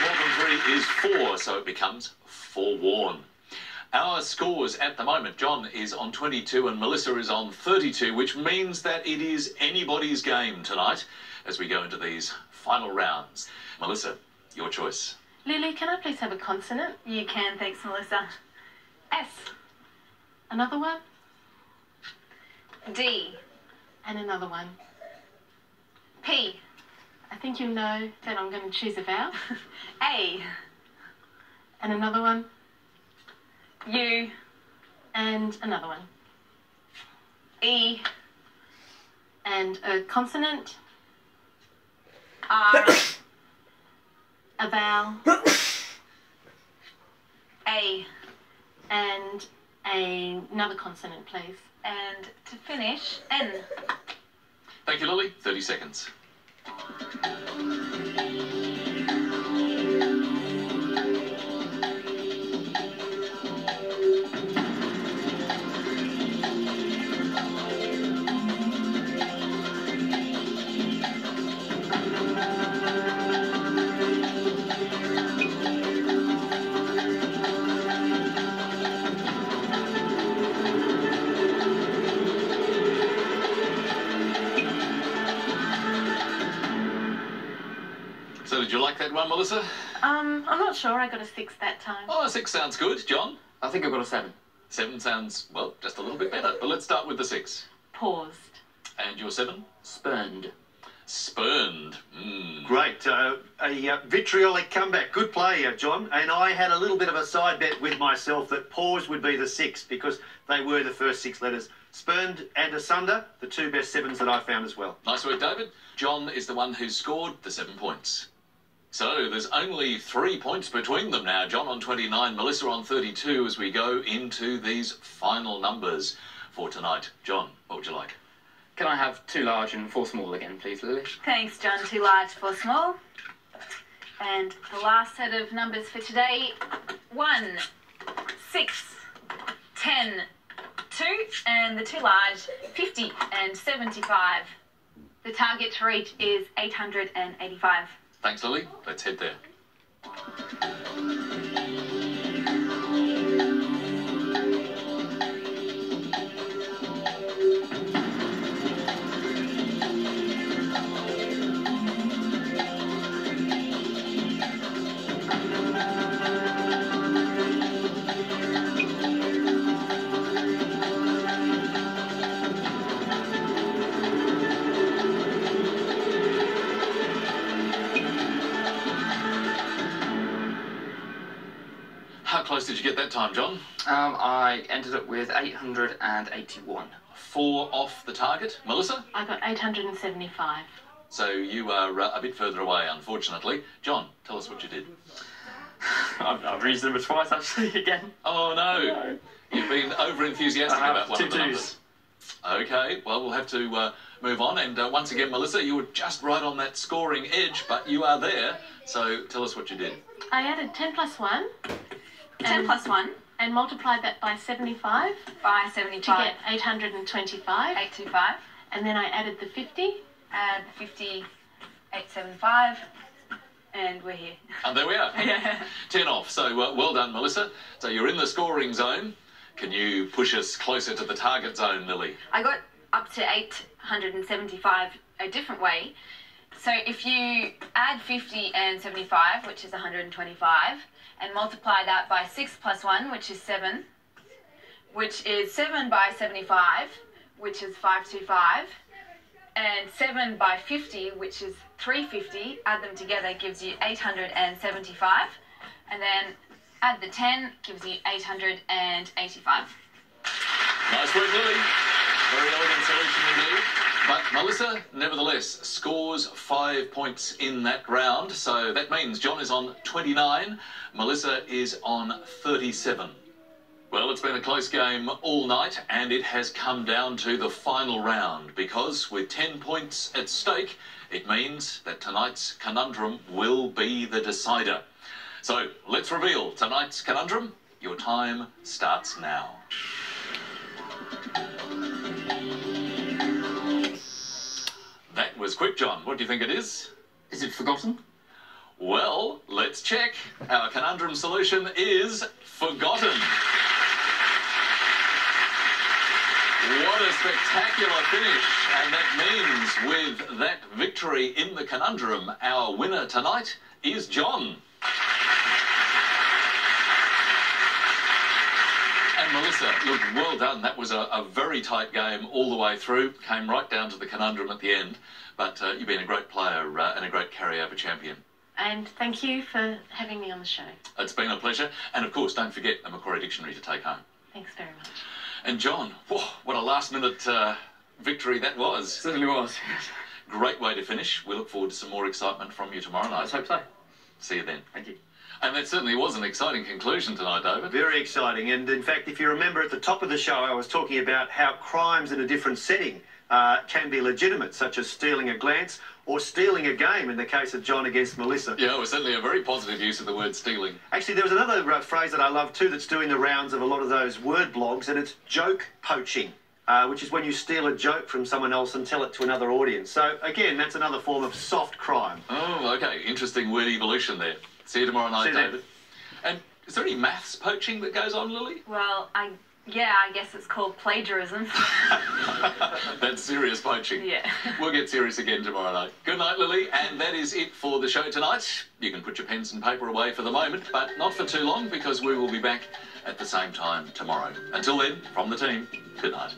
more than three is four, so it becomes forewarn. Our scores at the moment, Jon is on 22 and Melissa is on 32, which means that it is anybody's game tonight as we go into these final rounds. Melissa, your choice. Lily, can I please have a consonant? You can, thanks, Melissa. S. Another one? D. And another one. P. I think you know that I'm going to choose a vowel. A. And another one. U. And another one. E. And a consonant. R. A vowel. A. And a, another consonant, please. And to finish, N. Thank you, Lily. 30 seconds. Thank you. So did you like that one, Melissa? Um, I'm not sure. I got a six that time. Oh, six sounds good. Jon? I think I got a seven. Seven sounds, well, just a little bit better. But let's start with the six. Paused. And your seven? Spurned. Spurned. Mm. Great. Uh, a uh, vitriolic comeback. Good play, uh, Jon. And I had a little bit of a side bet with myself that pause would be the six because they were the first six letters. Spurned and asunder, the two best sevens that I found as well. Nice work, David. Jon is the one who scored the seven points. So there's only three points between them now. Jon on 29, Melissa on 32 as we go into these final numbers for tonight. Jon, what would you like? Can I have two large and four small again, please, Lily? Thanks, Jon. Two large four small. And the last set of numbers for today one, six, ten, two, and the two large, 50 and 75. The target to reach is 885. Thanks, Lily. Let's head there. Close did you get that time, Jon? Um, I ended up with 881. Four off the target. Melissa? I got 875. So you are uh, a bit further away, unfortunately. Jon, tell us what you did. I've, I've reached number twice, actually, again. Oh, no. You've been over enthusiastic about one two of the numbers. Okay, well, we'll have to uh, move on. And uh, once again, Melissa, you were just right on that scoring edge, but you are there. So tell us what you did. I added 10 plus 1 10 plus 1 and multiplied that by 75 by 75. to get 825. 825. And then I added the 50. Add 50, 875. And we're here. And there we are. Yeah. 10 off. So uh, well done, Melissa. So you're in the scoring zone. Can you push us closer to the target zone, Lily? I got up to 875 a different way. So if you add 50 and 75, which is 125, and multiply that by 6 plus 1, which is 7, which is 7 by 75, which is 525, and 7 by 50, which is 350, add them together gives you 875, and then add the 10 gives you 885. Nice work, Lily. Very elegant solution indeed. But Melissa, nevertheless, scores five points in that round. So that means Jon is on 29, Melissa is on 37. Well, it's been a close game all night, and it has come down to the final round because with 10 points at stake, it means that tonight's conundrum will be the decider. So let's reveal tonight's conundrum. Your time starts now. That was quick, Jon. What do you think it is? Is it forgotten? Well, let's let's check. Our conundrum solution is forgotten. What a spectacular finish. And that means with that victory in the conundrum, our winner tonight is Jon. And Melissa, look, well done. That was a, a, very tight game all the way through. Came right down to the conundrum at the end. But uh, you've been a great player uh, and a great carryover champion. And thank you for having me on the show. It's been a pleasure. And of course, don't forget the Macquarie Dictionary to take home. Thanks very much. And Jon, whoa, what a last minute uh, victory that was. Certainly was. Great way to finish. We look forward to some more excitement from you tomorrow night. Let's hope so. See you then. Thank you. And that certainly was an exciting conclusion tonight, David. Very exciting. And in fact, if you remember at the top of the show, I was talking about how crimes in a different setting uh, can be legitimate, such as stealing a glance or stealing a game in the case of Jon against Melissa. Yeah, it was certainly a very positive use of the word stealing. Actually, there was another uh, phrase that I love too that's doing the rounds of a lot of those word blogs, and it's joke poaching. Uh, which is when you steal a joke from someone else and tell it to another audience. So, again, that's another form of soft crime. Oh, okay. Interesting word evolution there. See you tomorrow night, See you David. And is there any maths poaching that goes on, Lily? Well, I yeah, I guess it's called plagiarism. That's serious poaching. yeah. We'll get serious again tomorrow night. Good night, Lily. And that is it for the show tonight. You can put your pens and paper away for the moment, but not for too long because we will be back at the same time tomorrow. Until then, from the team, good night.